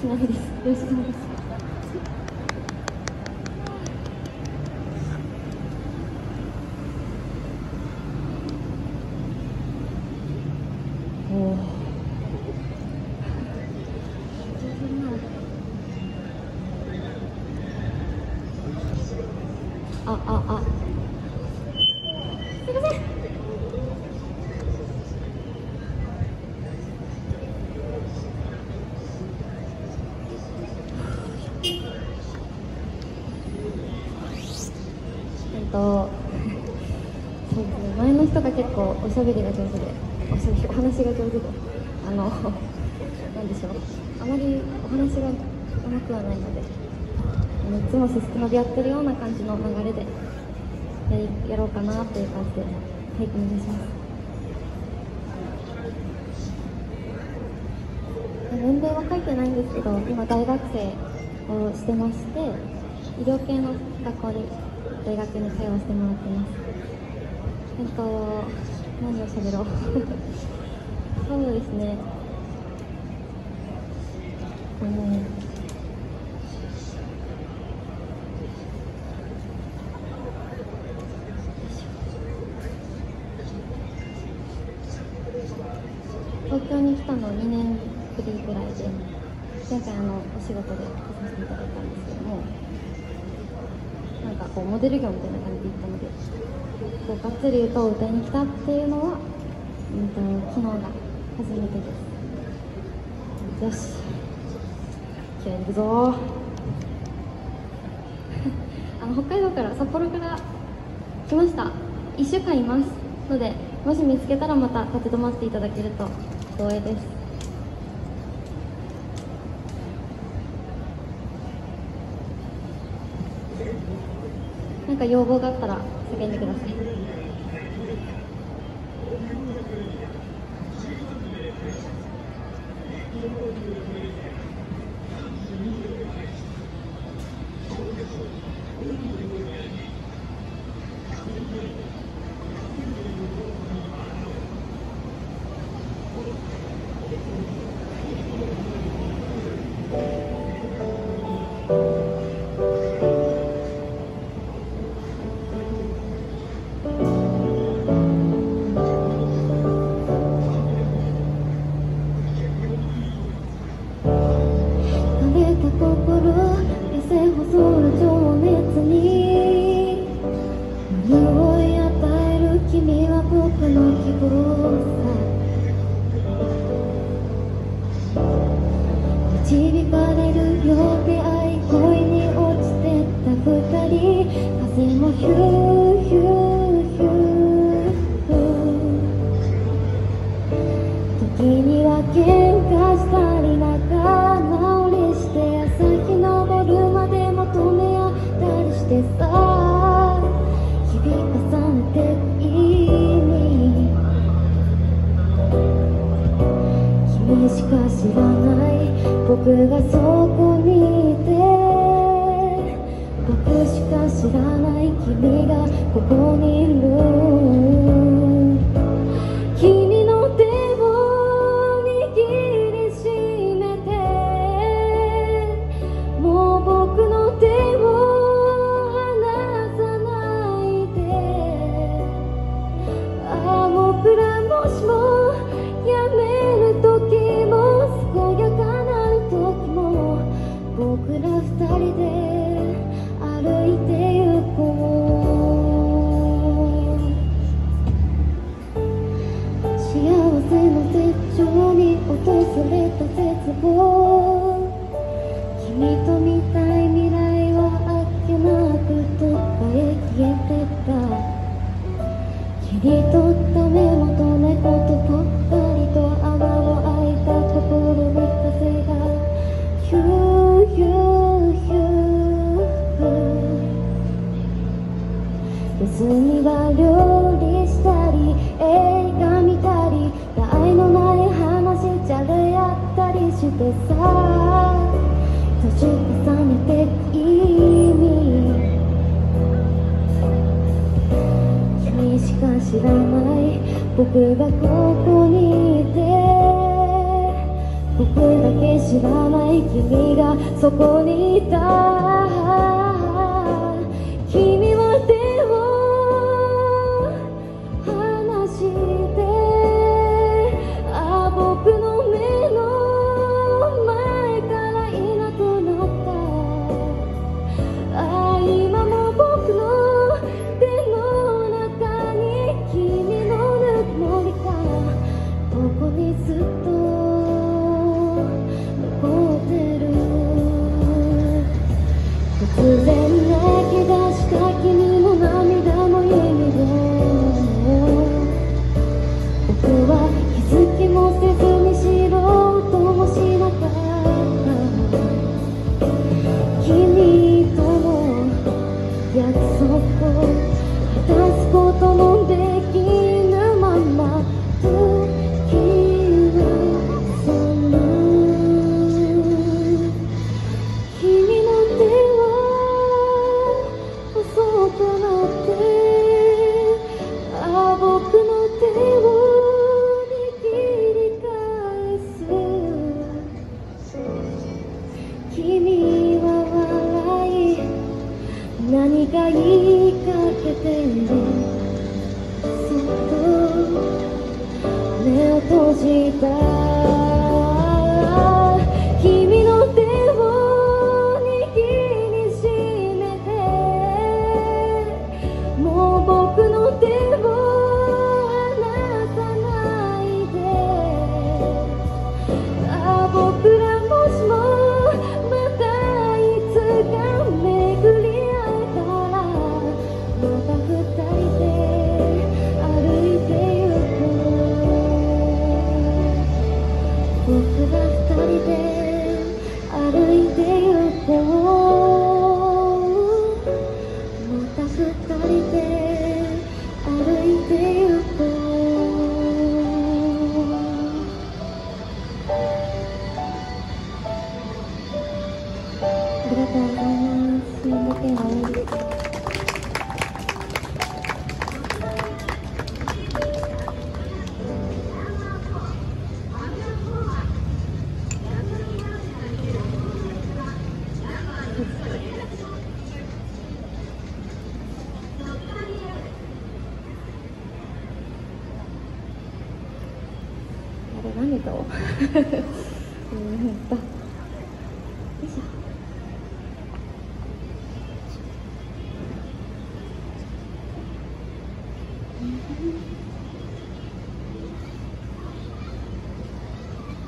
しないです。よろしくお願いしますおーあああすいませんえっとそうですね前の人が結構おしゃべりが上手でおしゃべりお話が上手であの なんでしょう。あまりお話がうまくはないのであのいつもすすきのでやってるような感じの流れでやりやろうかなという感じではいお願いします。年齢は書いてないんですけど今大学生をしてまして医療系の学校で大学に通わせてもらってます。えっと何を喋ろう そうですね。うん東京に来たの2年ぶりぐらいで前回あのお仕事で来させていただいたんですけども。なんかこうモデル業みたいな感じで行ったのでこうがっつり歌を歌いに来たっていうのは、うん、と昨日が初めてです。よし。気合い入れるぞ。あの北海道から札幌から来ました。1週間いますのでもし見つけたらまた立ち止まっていただけると光栄です。か要望があったら叫んでください。には料理したり映画見たり愛のない話じゃれやったりしてさ。年重ねて意味。君しか知らない僕がここにいて。僕だけ知らない君がそこにいた。何と。うんとよいしょ。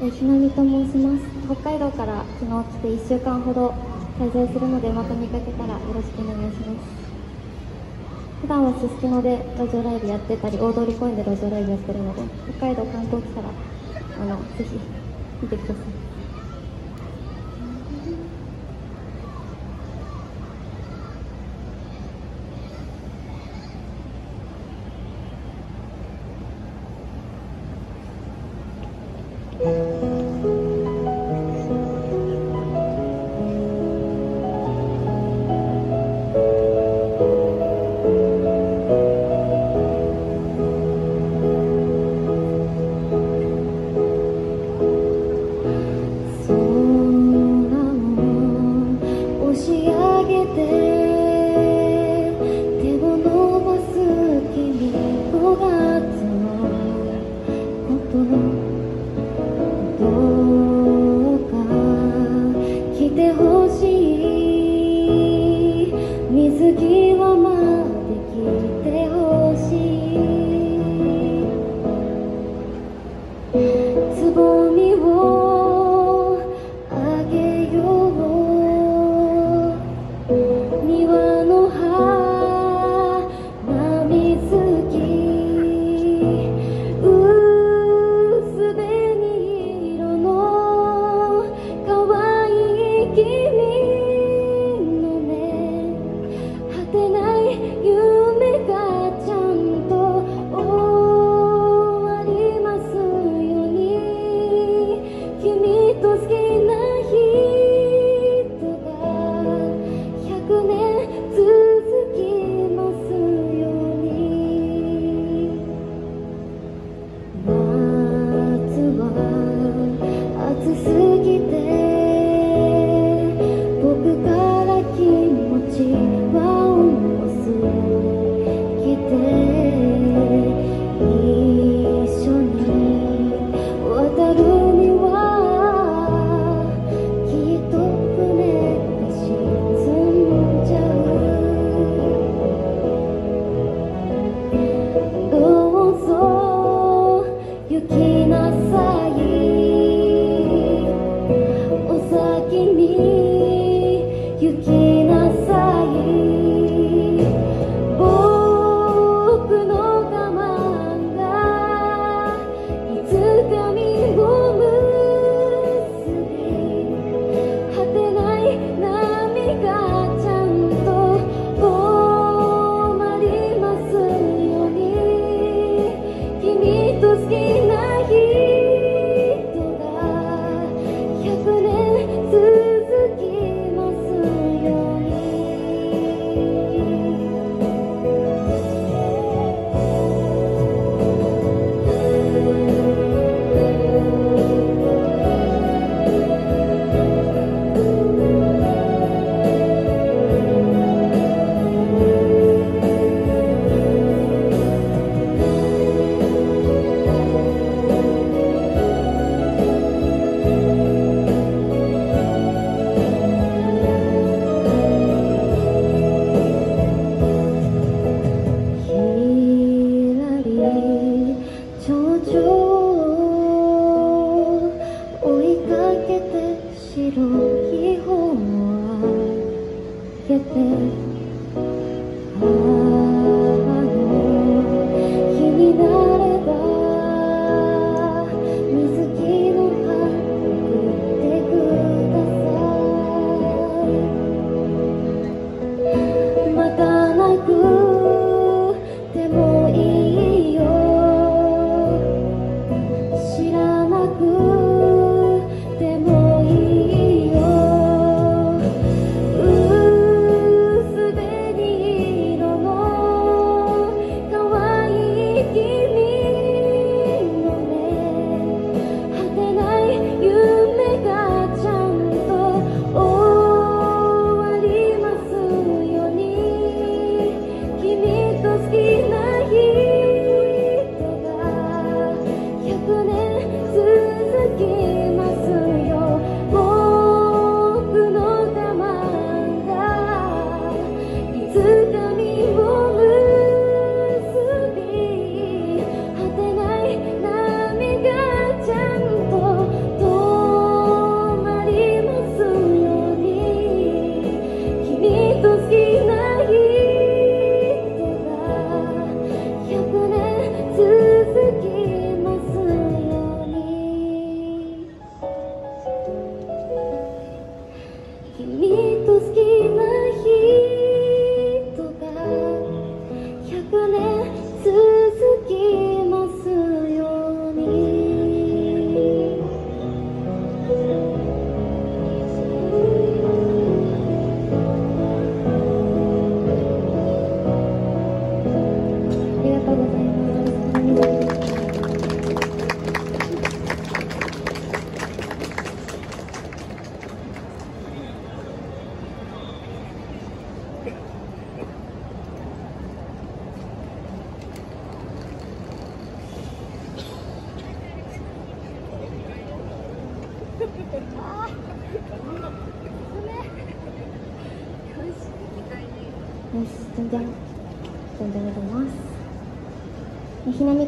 えひなみと申します。北海道から昨日来て1週間ほど滞在するのでまた見かけたらよろしくお願いします。普段はすすきので路上ライブやってたり大通り公園で路上ライブやってるので北海道観光来たらものをぜひ見てください。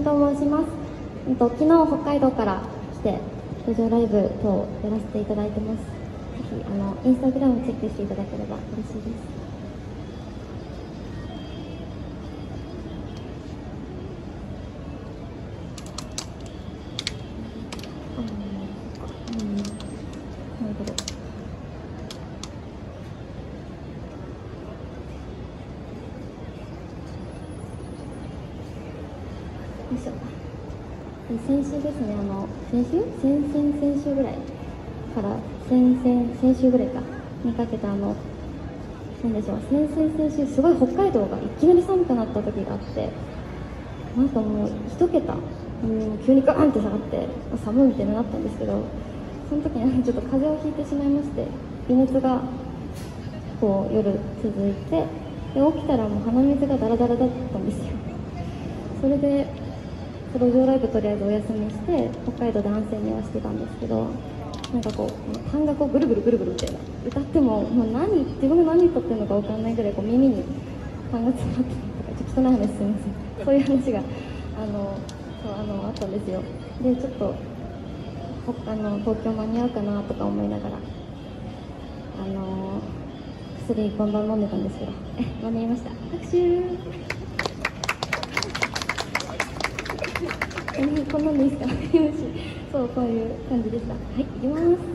と申します。えっと昨日北海道から来て路上ライブ等をやらせていただいてますぜひあのインスタグラムチェックしていただければ嬉しいです先週ですねあの先週先々先週ぐらいから先々先週ぐらいかにかけてあのなんでしょう先々先週すごい北海道がいきなり寒くなった時があってなんかもう1桁うん急にガーンって下がって寒いみたいになったんですけどその時にちょっと風邪をひいてしまいまして微熱がこう夜続いてで起きたらもう鼻水がダラダラだったんですよ。それで路上ライブとりあえずお休みして北海道で安静にはしてたんですけどなんかこう半額をぐるぐるぐるぐるみたいな歌ってももう何自分が何歌ってるのか分かんないぐらいこう耳に半額詰まってたとかちょっと汚い話すみません。そういう話があのそうあのあったんですよ。でちょっとあの東京間に合うかなとか思いながらあの薬バンバン飲んでたんですけど。間に合いました。拍手。こんなんでいいですか？そうこういう感じでした。はい行きます。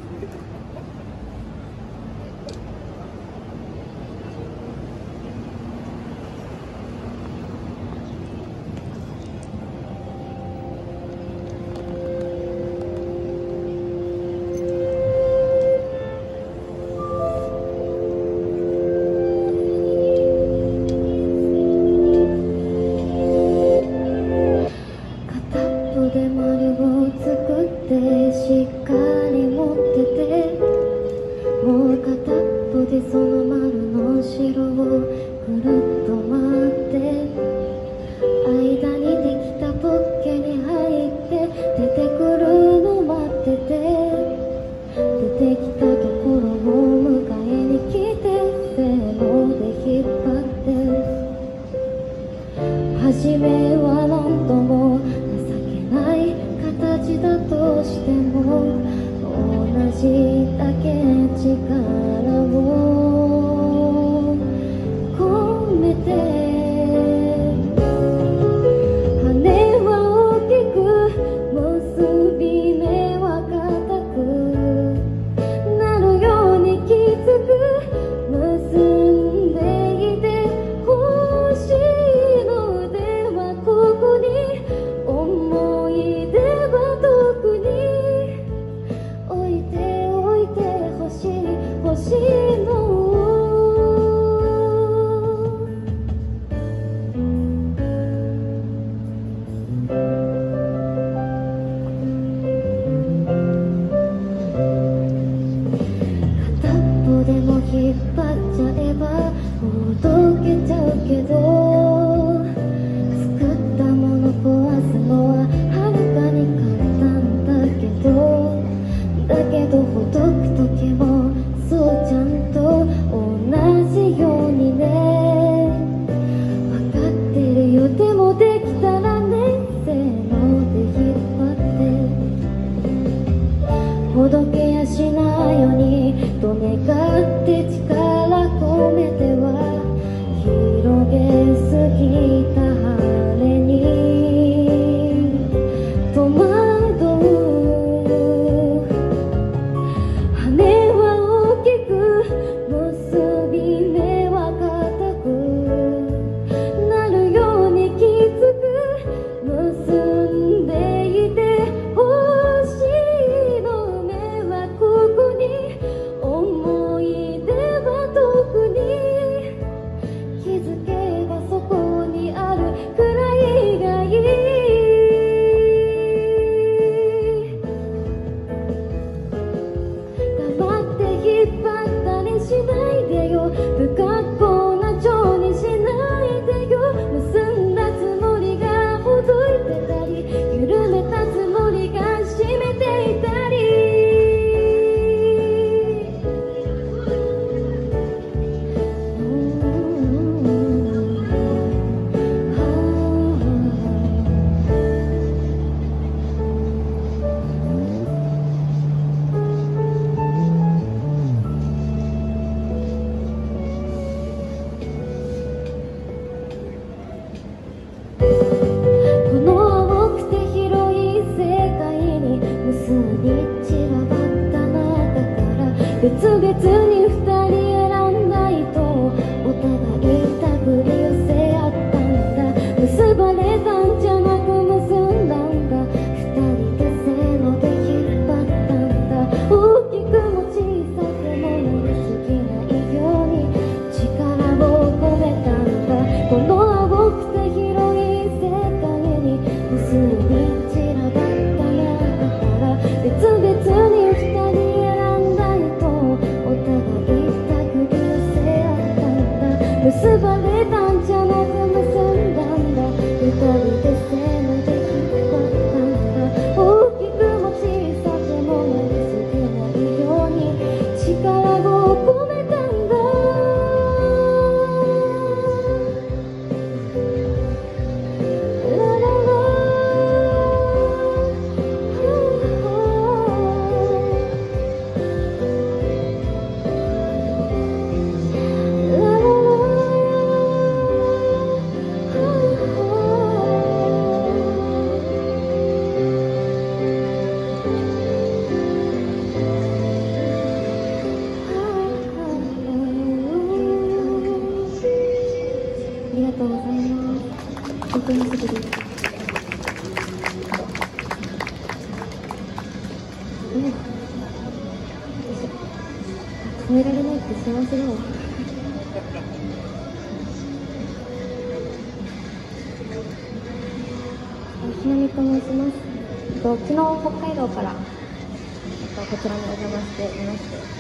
らにお邪魔していまして。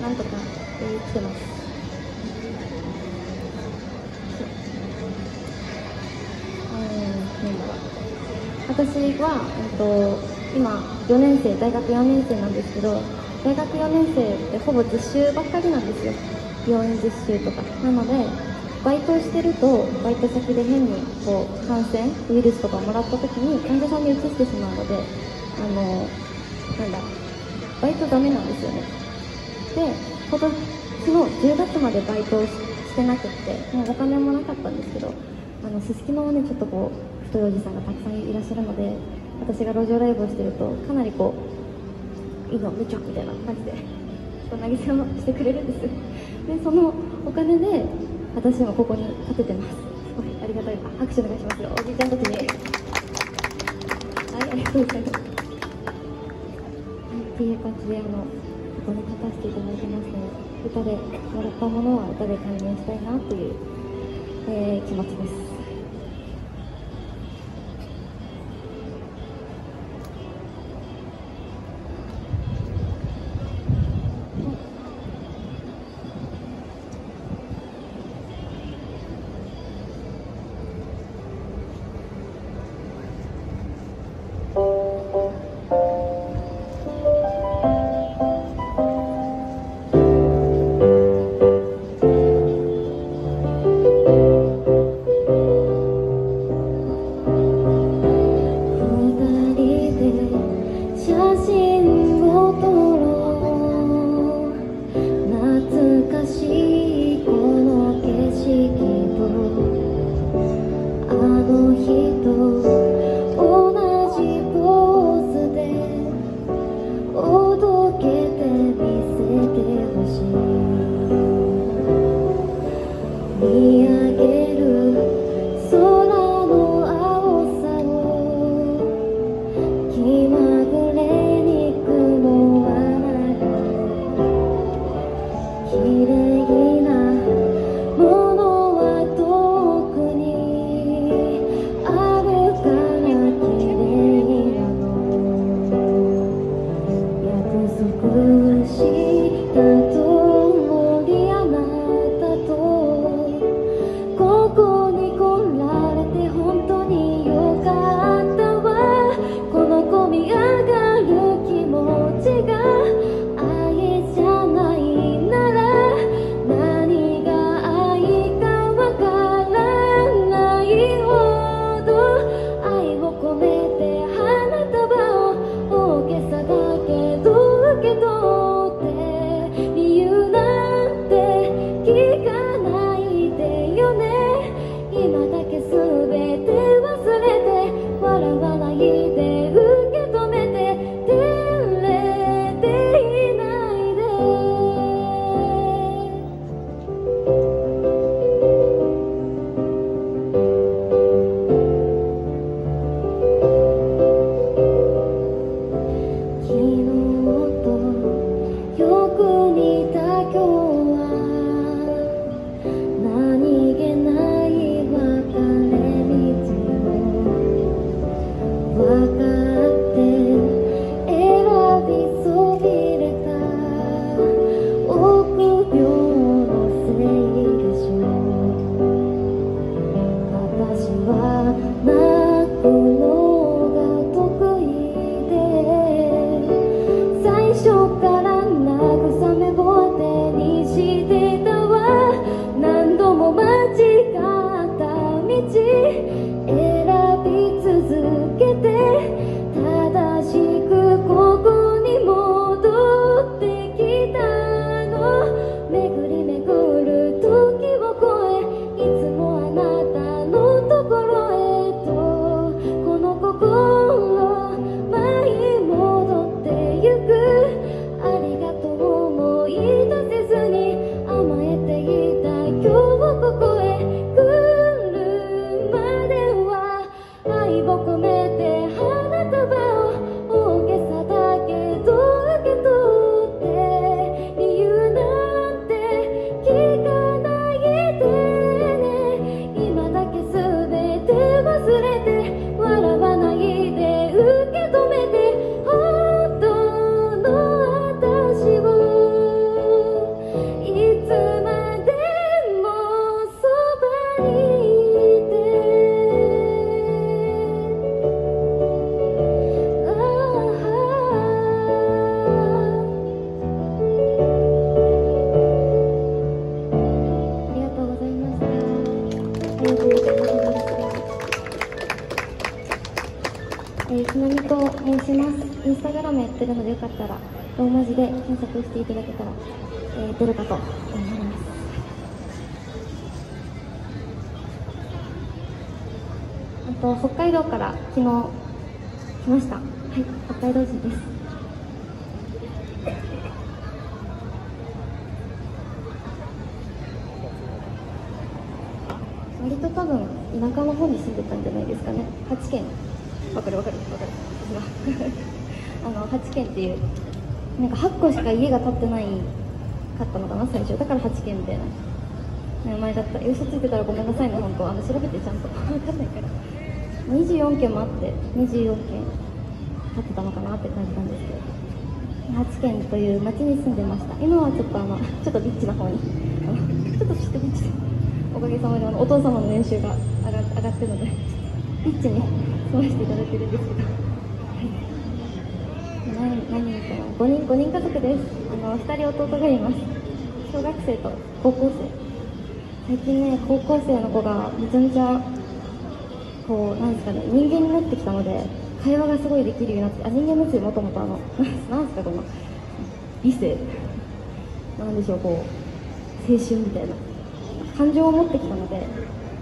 なんとか、えー、来てます。うんなんだろう私は、えっと、今4年生大学4年生なんですけど大学4年生ってほぼ実習ばっかりなんですよ。病院実習とか。なのでバイトしてるとバイト先で変にこう感染ウイルスとかもらった時に患者さんに移してしまうのであのなんだバイトダメなんですよね。で今年の10月までバイトをしてなくってもうお金もなかったんですけどあのすすきのはねちょっとこう太いおじさんがたくさんいらっしゃるので私が路上ライブをしてるとかなりこういいのめちゃみたいな感じで投げ銭をしてくれるんです。でそのお金で私もここに立ててます。すごいありがたい。あ拍手お願いしますよ。おじいちゃんたちに。はいありがとうございます。っていう感じであのここに立たせていただいてますので歌でもらったものは歌で還元したいなという、えー気持ちです。昨日来ました。はい北海道人です。割と多分田舎の方に住んでたんじゃないですかね。8県わかるわかるわかる。あの8県っていうなんか8個しか家が建ってないかったのかな最初。だから8県みたいな名前だった。嘘ついてたらごめんなさいね本当あの調べてちゃんと。分かんないから24件もあって24件建ってたのかなって感じなんですけど。8県という町に住んでました。今はちょっとあのちょっとリッチな方に ちょっとちょっとリッチおかげさまであのお父様の年収が上が上がってるのでリッチに住ませていただいてるんですけど、はい、何人かな5人5人家族です。あの2人弟がいます。小学生と高校生。最近ね高校生の子がめちゃめちゃこうなんですかね人間になってきたので会話がすごいできるようになってあ人間ですよもともとあの なんですかこの理性なんでしょうこう青春みたいな感情を持ってきたので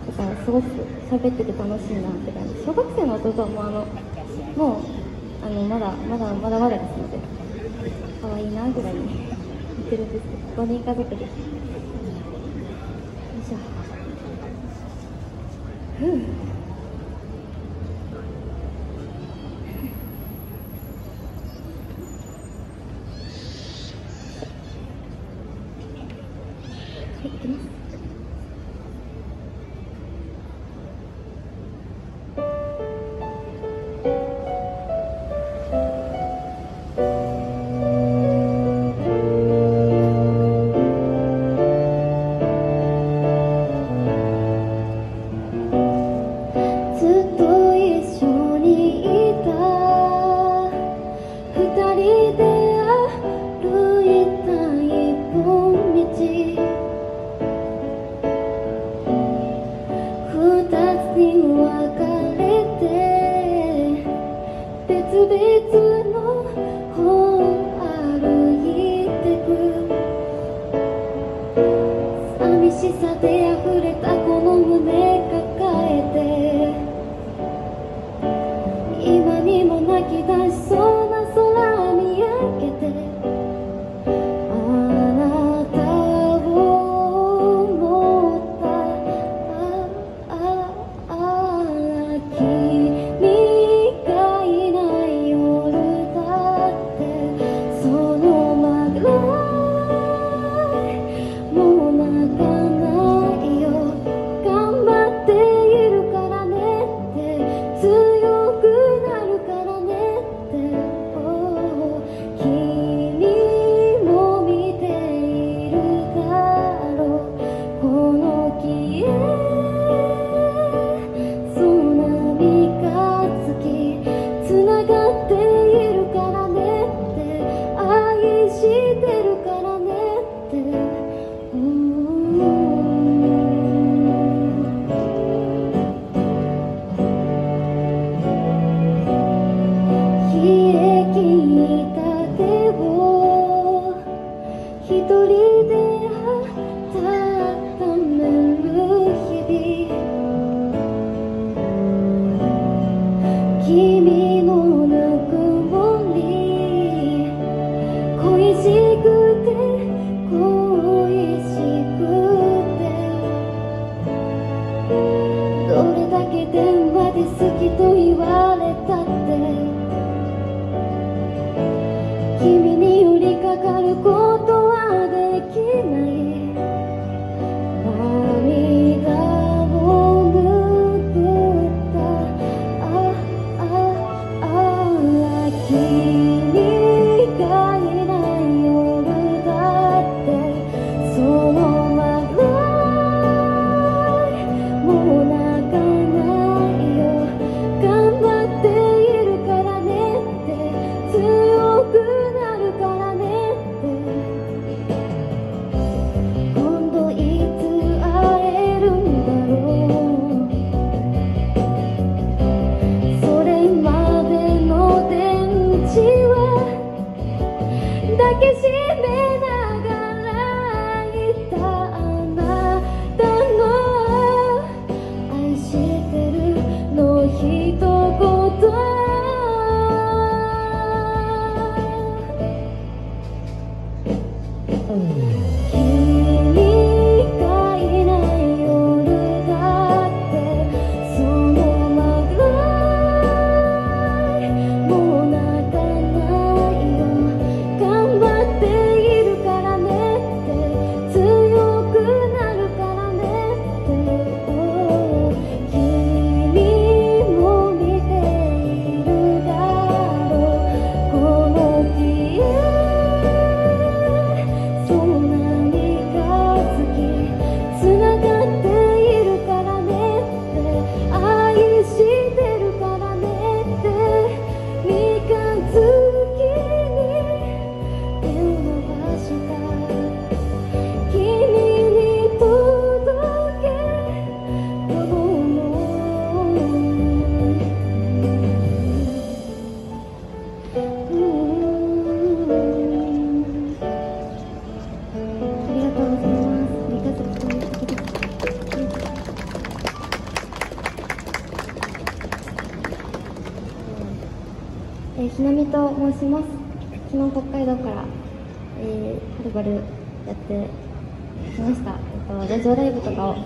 だからすごく喋ってて楽しいなって感じ。小学生の弟はもうあのもうあのまだまだまだまだですので可愛いなぐらいに言ってるんですけど5人家族です。よいしょ。ふう。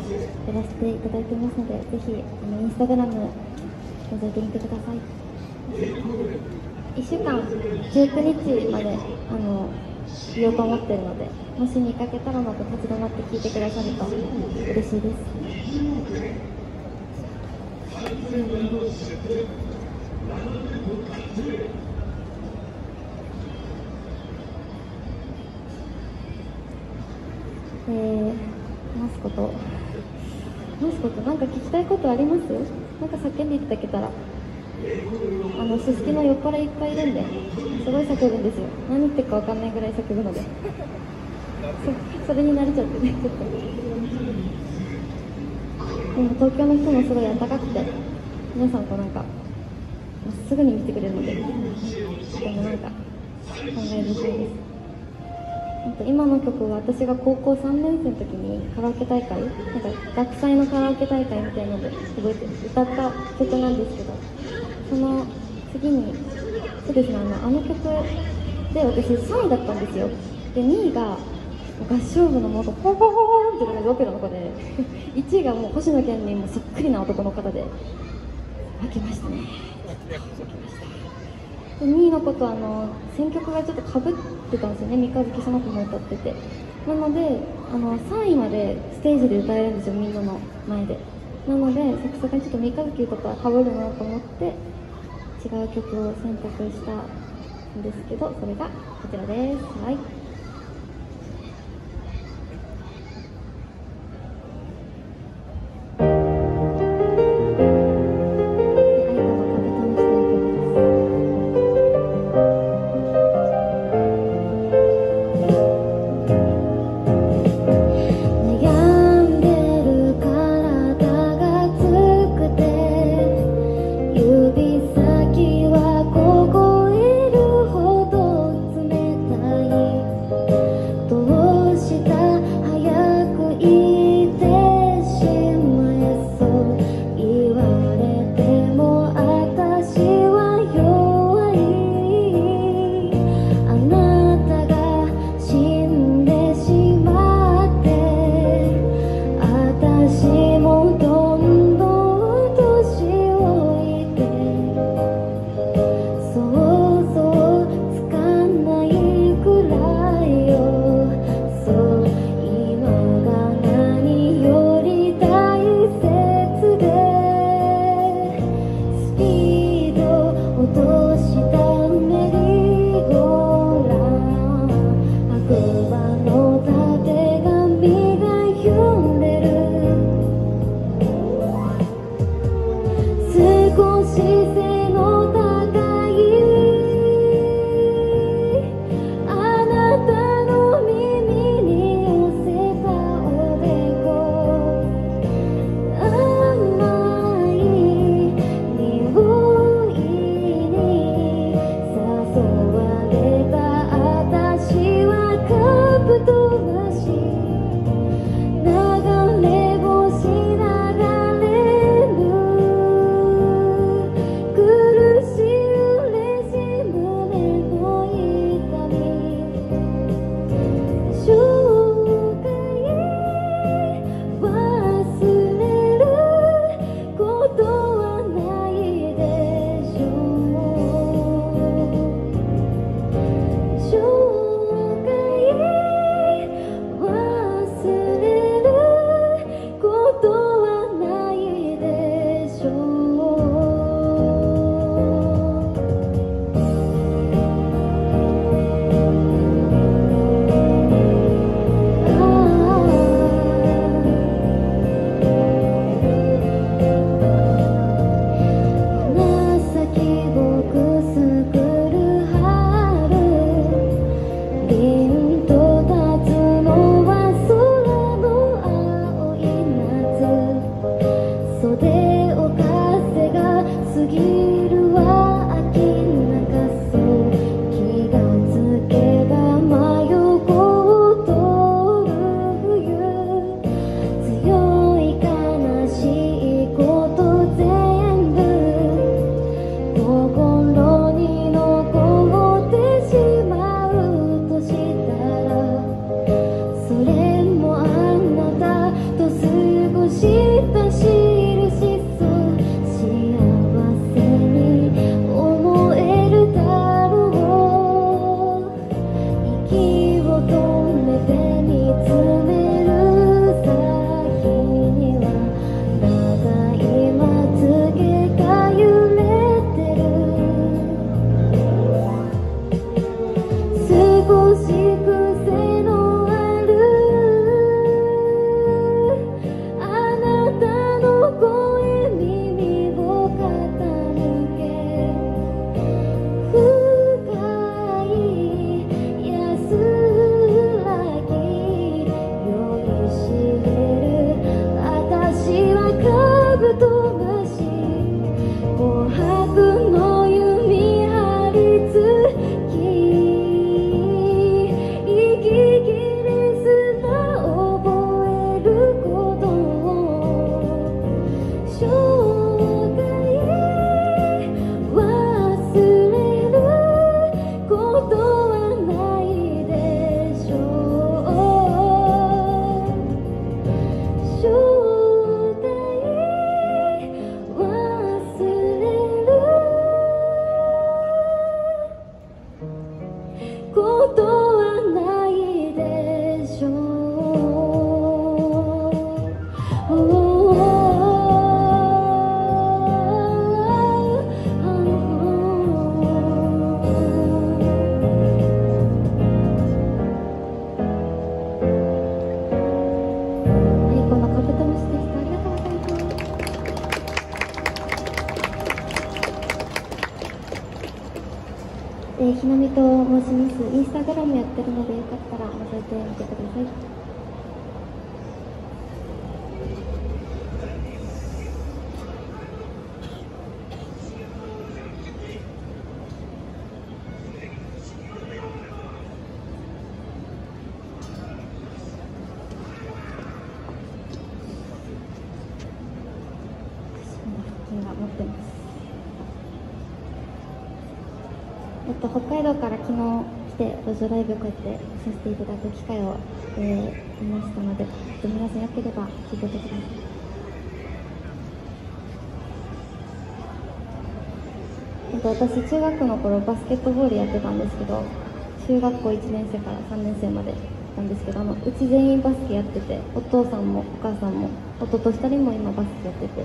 やらせていただいてますのでぜひあのインスタグラム覗いてみてください。1週間19日まであのいようと思ってるのでもし見かけたらまた立ち止まって聞いてくださると嬉しいです。えー、話すこと。話すことなんか聞きたいことあります？なんか叫んでいただけたら。あのすすきの酔っ払いいっぱいいるんですごい叫ぶんですよ。何言ってるか分かんないぐらい叫ぶので。そそれに慣れちゃってねちょっと。でも東京の人もすごい暖かくて皆さんこうなんかすぐに見てくれるのでとてもなんか考え深いです。今の曲は私が高校3年生の時にカラオケ大会なんか学祭のカラオケ大会みたいなので覚えて歌った曲なんですけどその次にそうですねあのあの曲で私3位だったんですよ。で2位が合唱部の元ポンポンポンっていうオペラの子で 1位がもう星野源にもそっくりな男の方で負けましたね。2位の子とあの選曲がちょっとかぶってたんですよね。三日月その子も歌ってて。なのであの3位までステージで歌えるんですよ。みんなの前で。なのでさすがにちょっと三日月とかかぶるなと思って違う曲を選択したんですけどそれがこちらです。はい。路上ライブこうやってさせていただく機会を、えー、いましたので、皆さんよければ聞いててください。私中学の頃バスケットボールやってたんですけど中学校1年生から3年生までなんですけどあのうち全員バスケやっててお父さんもお母さんも弟2人も今バスケやってて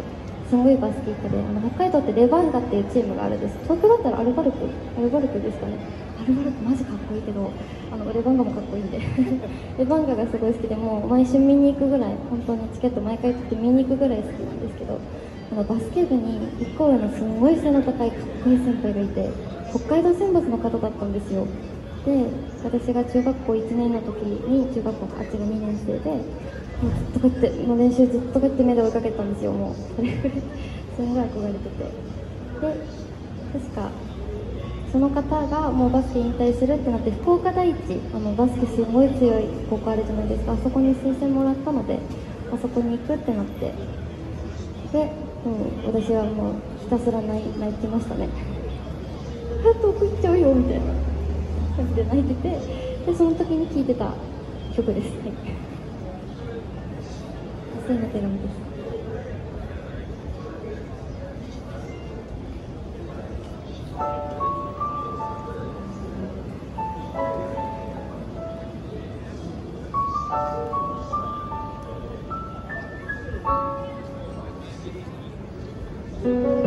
すごいバスケ一家であの北海道ってレバンガっていうチームがあるんです東京だったらアルバルクアルバルクですかねアルバルクマジかっこいいけどあのレバンガもかっこいいんで。レバンガがすごい好きでもう毎週見に行くぐらい本当にチケット毎回取って見に行くぐらい好きなんですけどあのバスケ部に1個上のすごい背の高いかっこいい先輩がいて北海道選抜の方だったんですよ。で私が中学校1年の時に中学校あっちが2年生でもうずっとこうやってもう練習ずっとこうやって目で追いかけたんですよもう。それぐらいそれぐらい憧れてて。で確かその方がもうバスケ引退するってなって福岡第一あのバスケすごい強い高校あるじゃないですか。あそこに推薦もらったのであそこに行くってなって。で、うん、私はもうひたすら泣い泣いてましたね早く送っちゃうよみたいな。感じで泣いててでその時に聴いてた曲です。はい。生の手紙です。元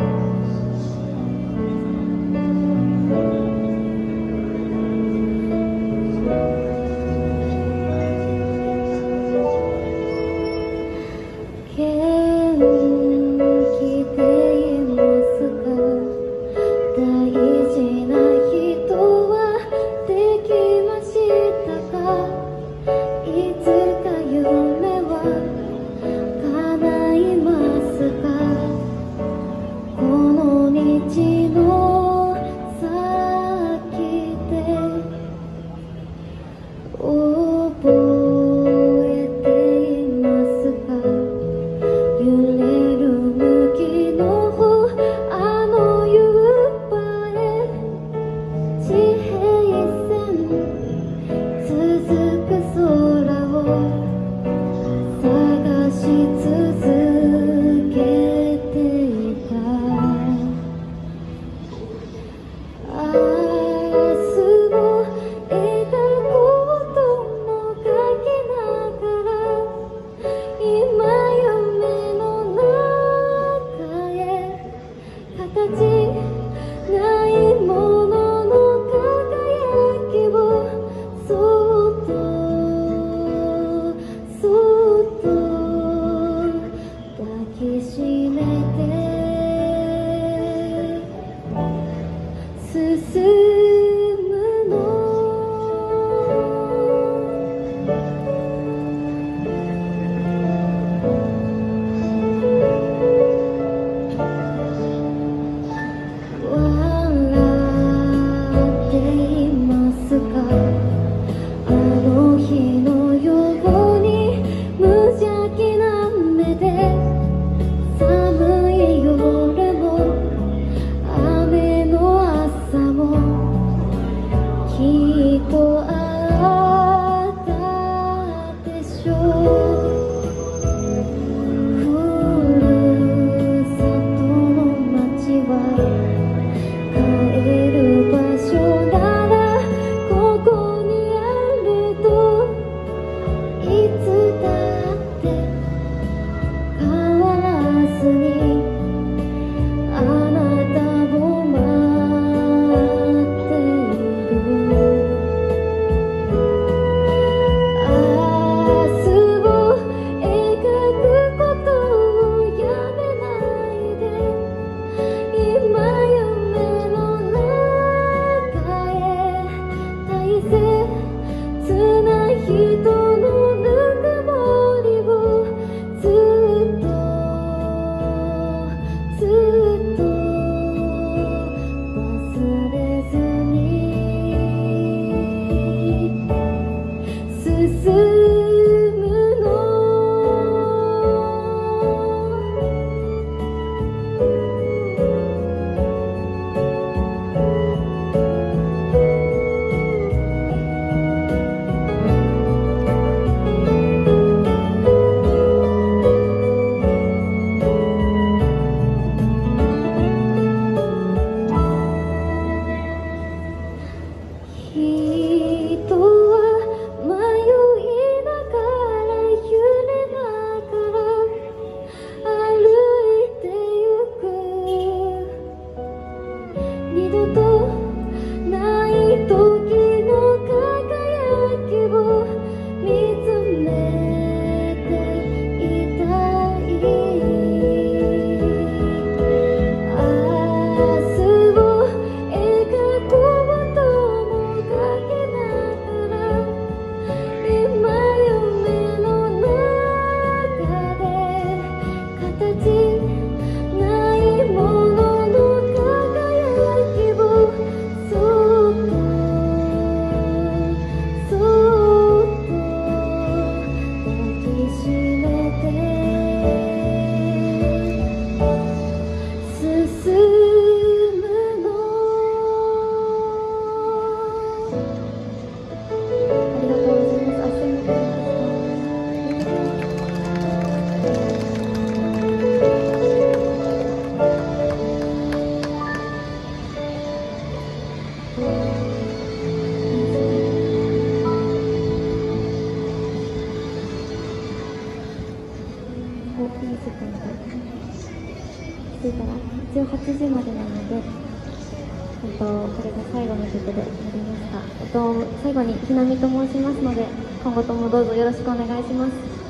後にひなみと申しますので今後ともどうぞよろしくお願いします。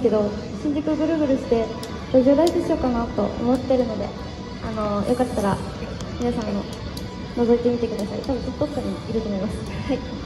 ですけど新宿ぐるぐるして路上ライブしようかなと思ってるのであのよかったら皆さんの覗いてみてください。多分どっかにいると思います。はい。